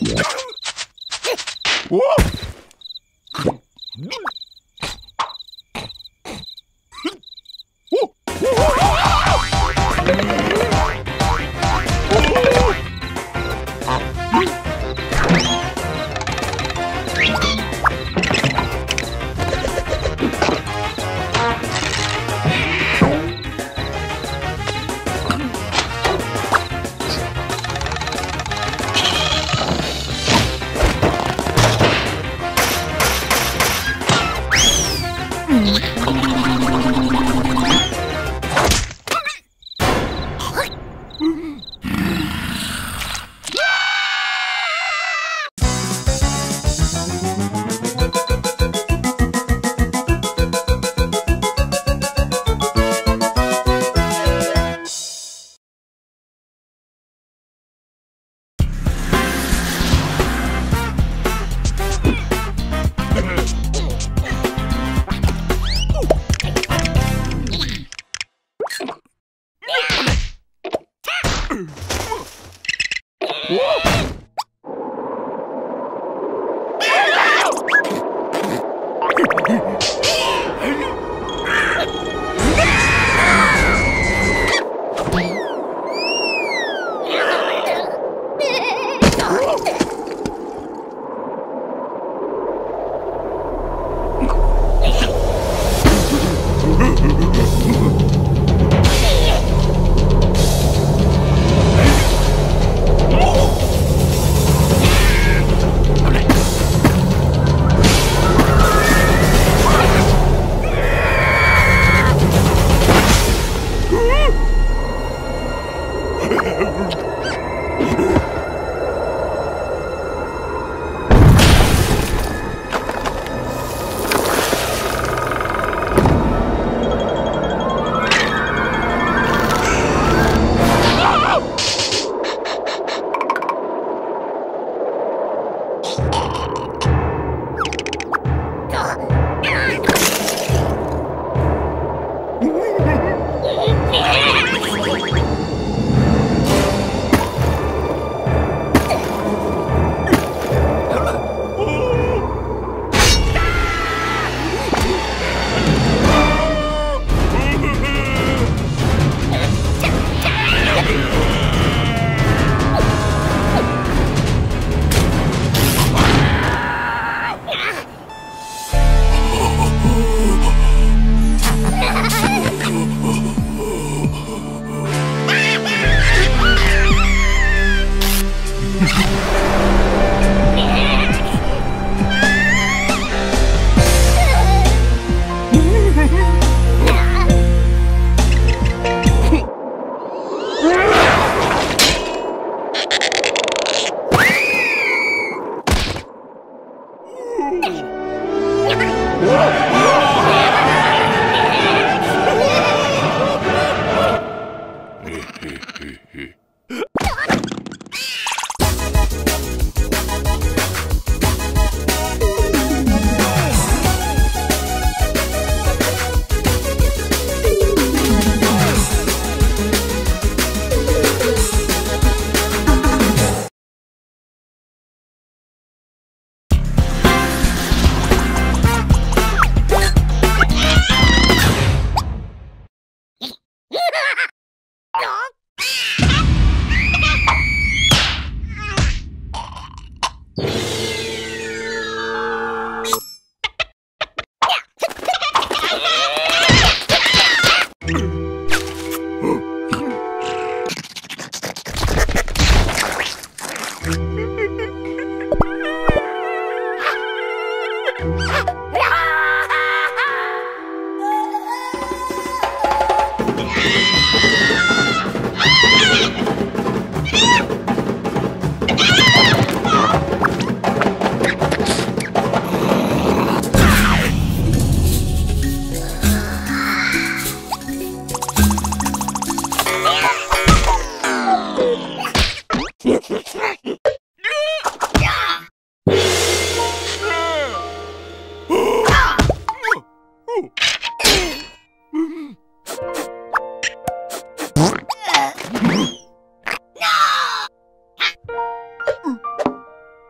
Yeah.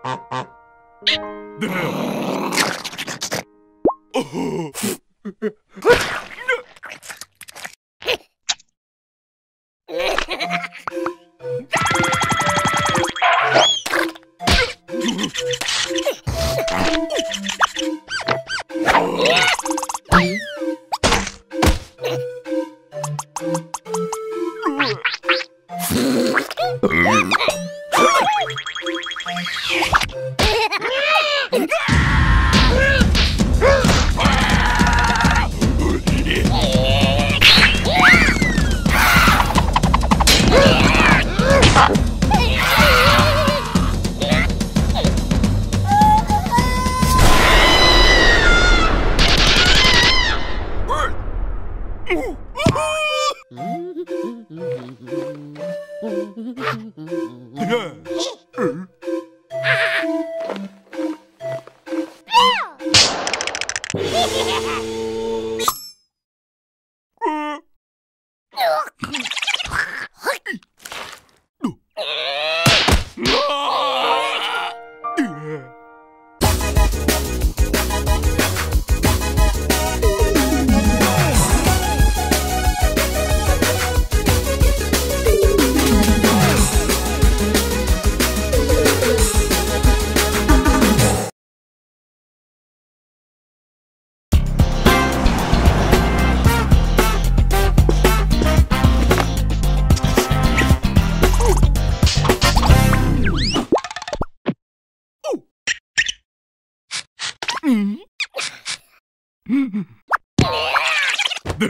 Oh.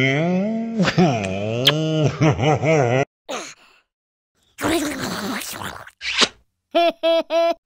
Mm-hmm.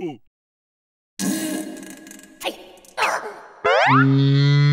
はい。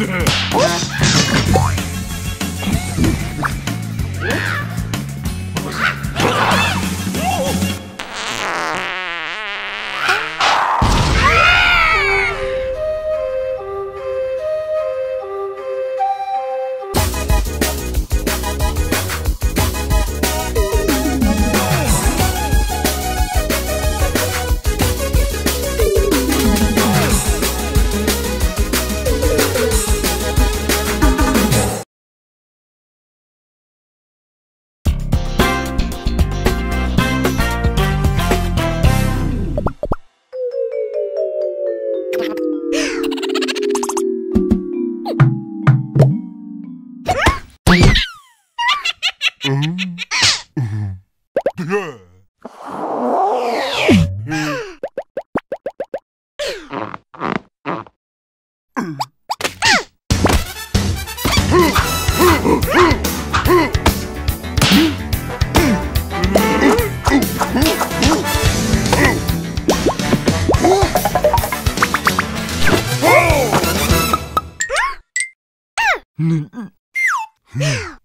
Yeah. Oh.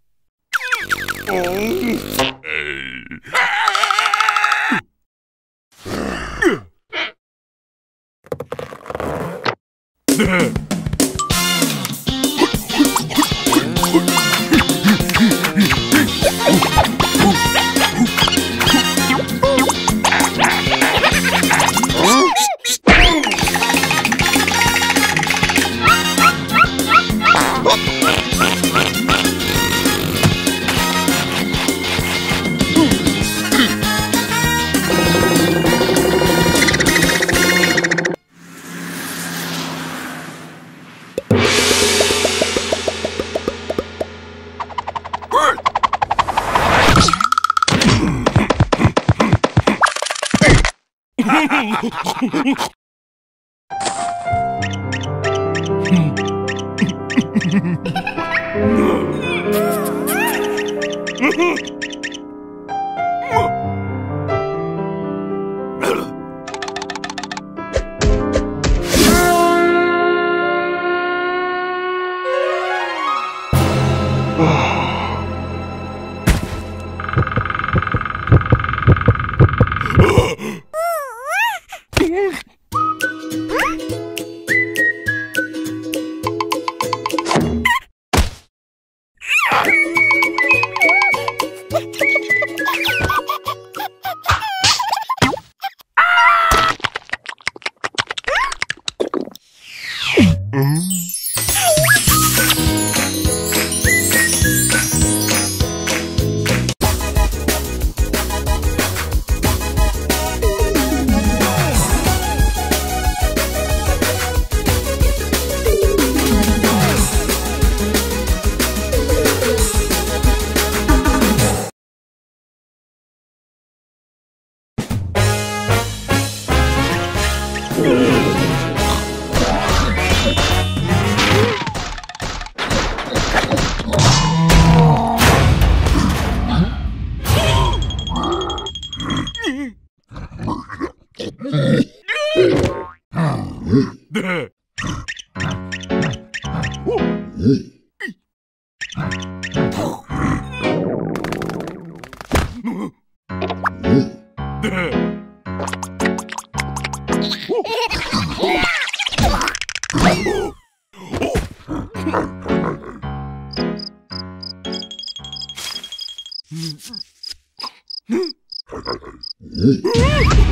Ooh.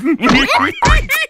Ha ha ha ha!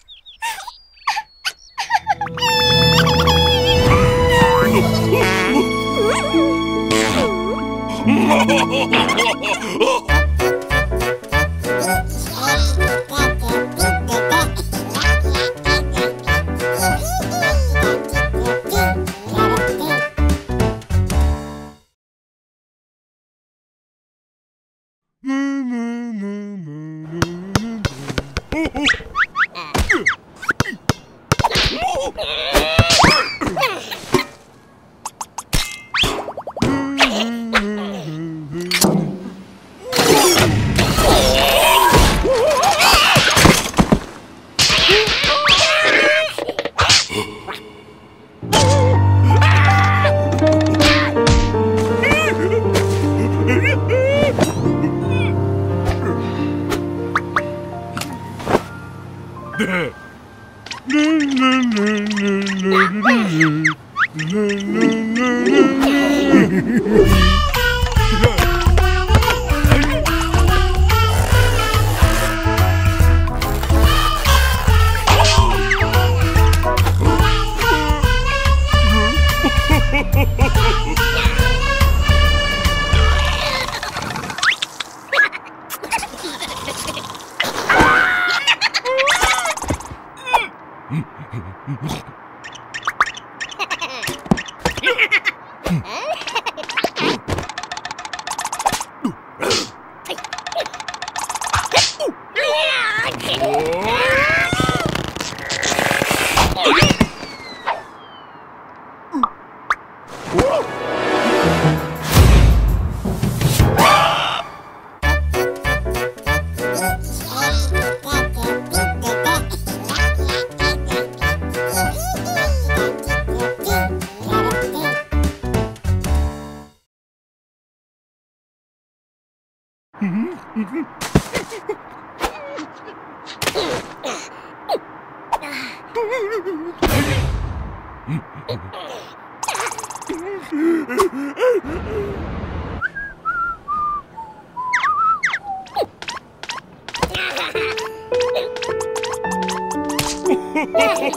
Ha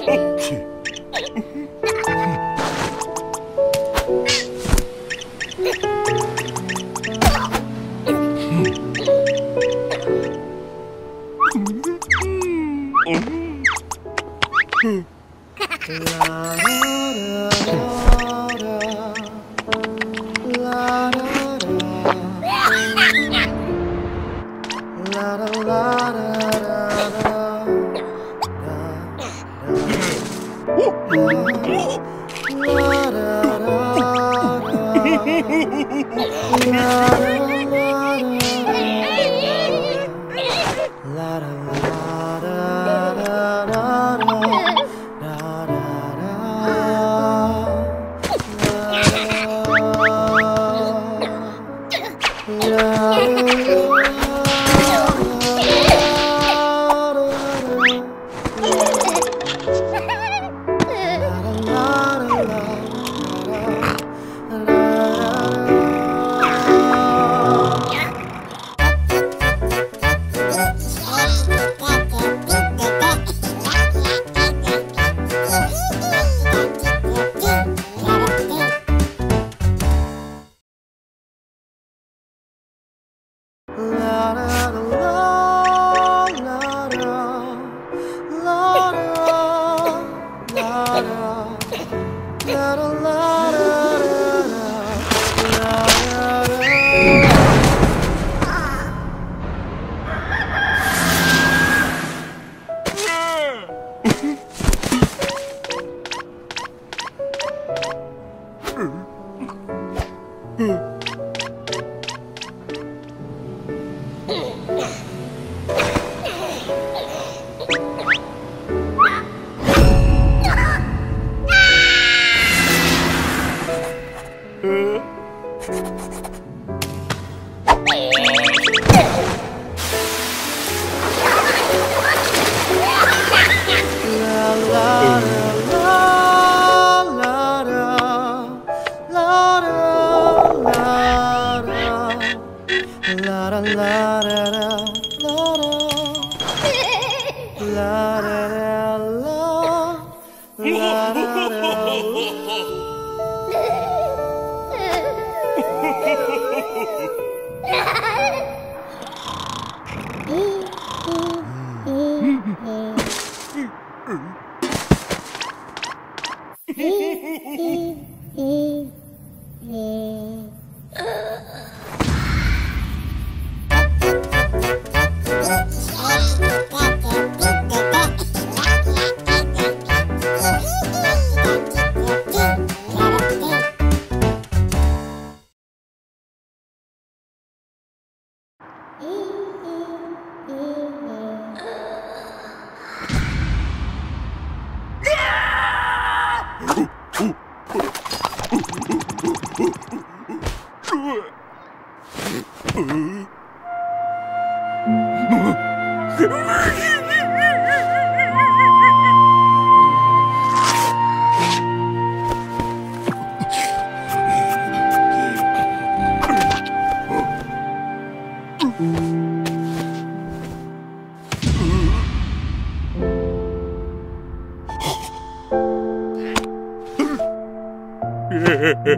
Okay. Ah!